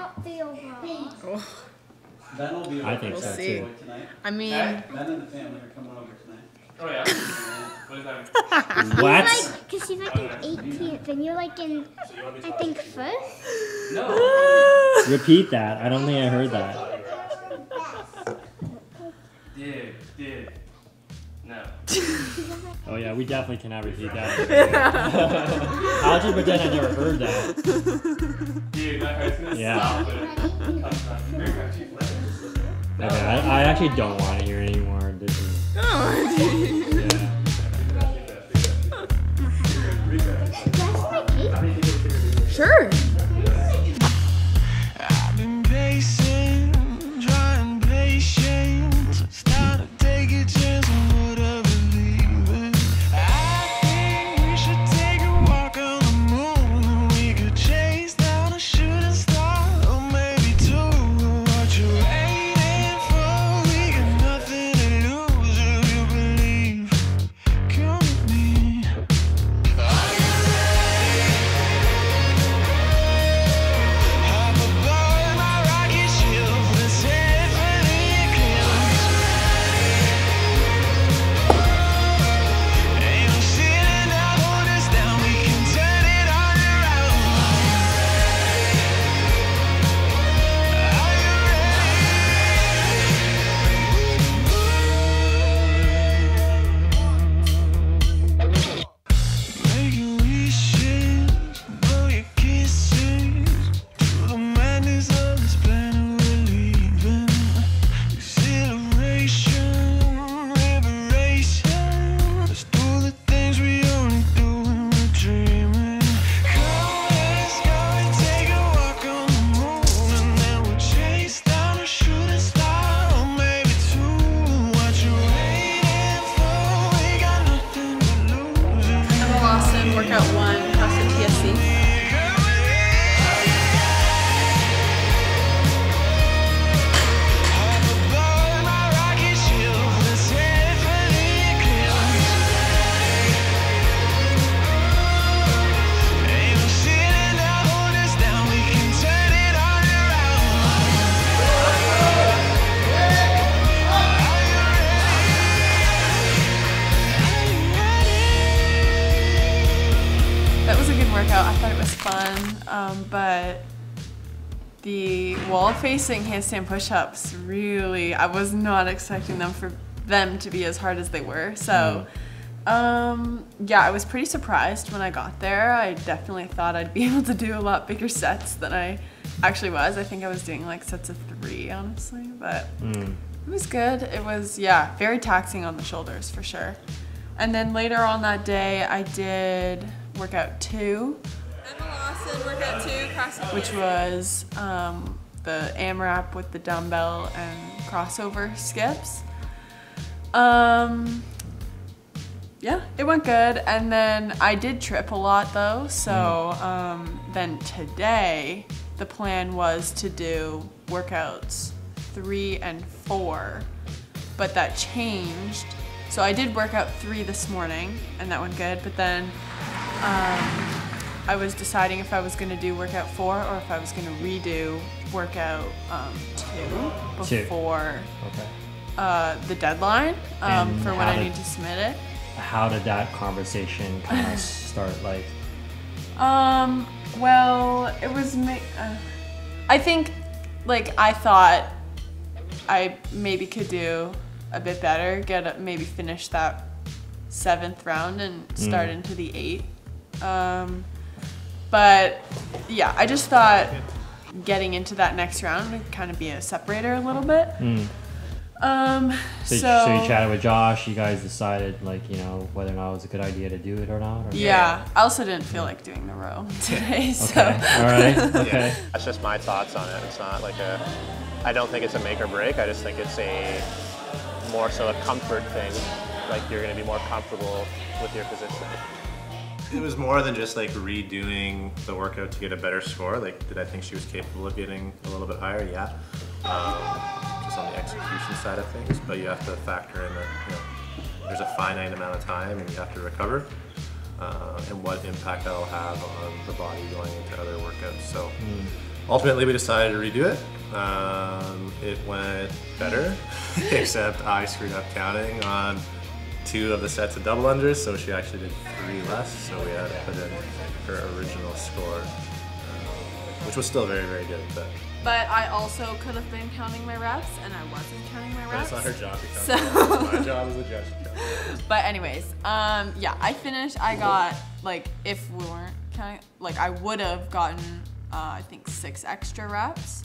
not be over. Ben will be over I think with so, the too. I mean, Ben and the family are coming over tonight. Oh yeah. what does that? What? Like, cause he's like in 18th, and you're like in, So you want me I think first. No. Repeat that. I don't think I heard that. Did did. No. Oh yeah, we definitely cannot repeat that. I'll just pretend I never heard that. Dude, that hurts gonna Yeah. stop but it comes back. Here, grab two flavors. Okay, I, I actually don't want to hear it anymore. This is oh, yeah. That's my sure. I thought it was fun, um, but the wall facing handstand push-ups really, I was not expecting them for them to be as hard as they were. So, um, yeah, I was pretty surprised when I got there. I definitely thought I'd be able to do a lot bigger sets than I actually was. I think I was doing like sets of three, honestly, but Mm. it was good. It was, yeah, very taxing on the shoulders for sure. And then later on that day, I did workout two, Emma Lawson, workout two, CrossFit. which was um, the AMRAP with the dumbbell and crossover skips. Um, yeah, it went good. And then I did trip a lot though. So um, then today, the plan was to do workouts three and four, but that changed. So I did workout three this morning, and that went good. But then um, I was deciding if I was going to do workout four or if I was going to redo workout um, two before Okay. uh, the deadline um, for when how I need to submit it. How did that conversation kind of start? Like, Um, well, it was ma- uh, I think like I thought I maybe could do a bit better, get a, maybe finish that seventh round and start Mm. into the eight. Um, but yeah, I just thought getting into that next round would kind of be a separator a little bit. mm. Um, so, so, so you chatted with Josh. You guys decided, like, you know, whether or not it was a good idea to do it or not. Or yeah, I also didn't feel like doing the row today, so. Okay. All right. Okay. That's just my thoughts on it. It's not like a, I don't think it's a make or break. I just think it's a more so a comfort thing. Like you're going to be more comfortable with your position. It was more than just like redoing the workout to get a better score. Like, did I think she was capable of getting a little bit higher? Yeah. Um, just on the execution side of things, but you have to factor in that you know there's a finite amount of time and you have to recover, uh, and what impact that'll have on the body going into other workouts. So ultimately, we decided to redo it. Um, it went better, except I screwed up counting on two of the sets of double unders, so she actually did three less. So we had to put in her original score, um, which was still very, very good. But But I also could have been counting my reps, and I wasn't counting my reps. that's not her job. So- my job as a judge. But anyways, um, yeah, I finished. I got like if we weren't counting, like I would have gotten, uh, I think six extra reps.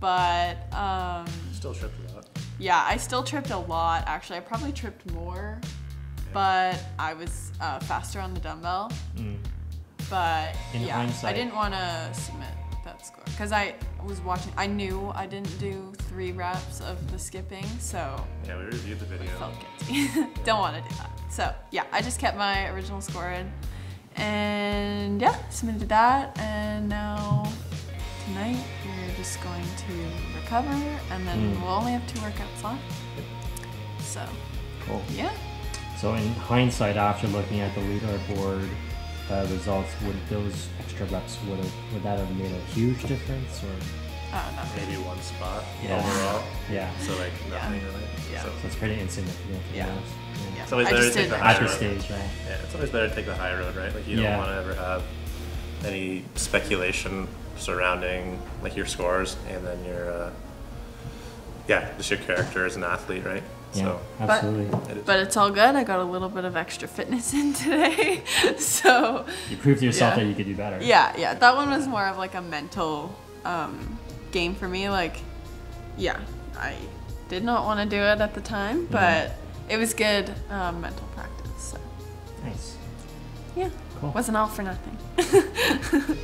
But um, Still tripped a lot. Yeah, I still tripped a lot. Actually, I probably tripped more, but I was uh, faster on the dumbbell. Mm. But In yeah, I didn't want to submit that score because I was watching. I knew I didn't do three reps of the skipping, so Yeah, we reviewed the video. felt guilty. Don't want to do that. So yeah, I just kept my original score in, and yeah, submitted that, and now tonight we're just going to recover, and then Mm. we'll only have two workouts left. So Cool. yeah, So in hindsight, after looking at the leaderboard uh, results, would those extra reps would have would that have made a huge difference or? uh, not really. Maybe one spot Yeah. overall. Yeah. So like nothing really. Yeah. So, So it's pretty insignificant. to Yeah. honest. Yeah. It's always I better to take the high road. stage, right? Yeah, it's always better to take the high road, right? Like you don't want to ever have any speculation surrounding like your scores and then your uh, yeah, just your character as an athlete, right? Yeah, So absolutely. it is. But it's all good. I got a little bit of extra fitness in today, so You proved to yourself Yeah. that you could do better. Yeah, yeah. That one was more of like a mental um, game for me. Like, yeah, I did not want to do it at the time, but it was good um, mental practice. So, Nice. yeah, Cool. wasn't all for nothing.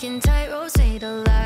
Walking tightrope, say the lightning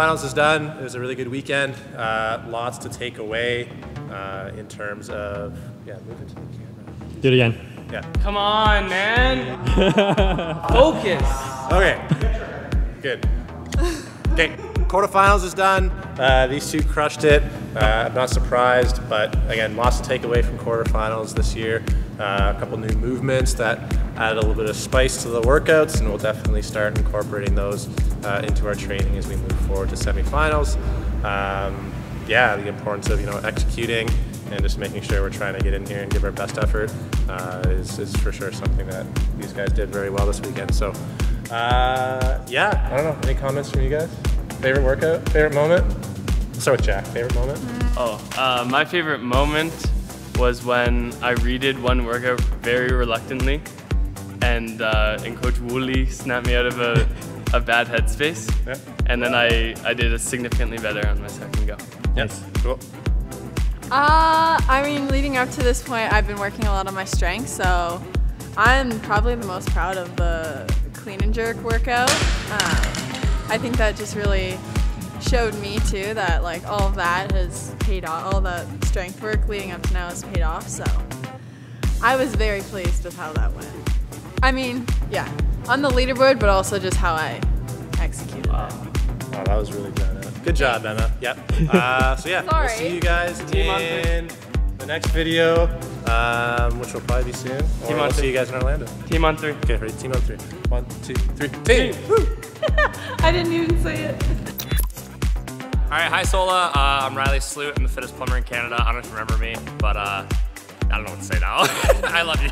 quarterfinals is done. It was a really good weekend. Uh, lots to take away uh, in terms of yeah. Move into the camera. Do it again. Yeah. Come on, man. Focus. Okay. Good. Okay. Quarterfinals is done. Uh, these two crushed it. Uh, I'm not surprised, but again, lots to take away from quarterfinals this year. Uh, a couple new movements that add a little bit of spice to the workouts, and we'll definitely start incorporating those uh, into our training as we move forward to semifinals. Um, yeah, the importance of you know executing and just making sure we're trying to get in here and give our best effort uh, is, is for sure something that these guys did very well this weekend. So, uh, yeah, I don't know. Any comments from you guys? Favorite workout? Favorite moment? Let's start with Jack. Favorite moment? Oh, uh, my favorite moment was when I redid one workout very reluctantly, and uh, and Coach Woolley snapped me out of a, a bad headspace, Yeah. and then I, I did it significantly better on my second go. Yes. Cool. Uh, I mean, leading up to this point, I've been working a lot on my strength, so I'm probably the most proud of the clean and jerk workout. Um, I think that just really showed me too that like all of that has paid off. All the strength work leading up to now has paid off. So I was very pleased with how that went. I mean, yeah, on the leaderboard, but also just how I executed it. Oh, that was really good. Emma. Good job, Emma. Yep. Uh, so yeah, we'll see you guys in the next video, um, which will probably be soon. Or Team we'll on see three. you guys in Orlando. Team on three. Okay, ready? Team on three. One, two, three. Team. I didn't even say it. All right, hi Sola. Uh, I'm Riley Sloot. I'm the fittest plumber in Canada. I don't know if you remember me, but uh, I don't know what to say now. I love you.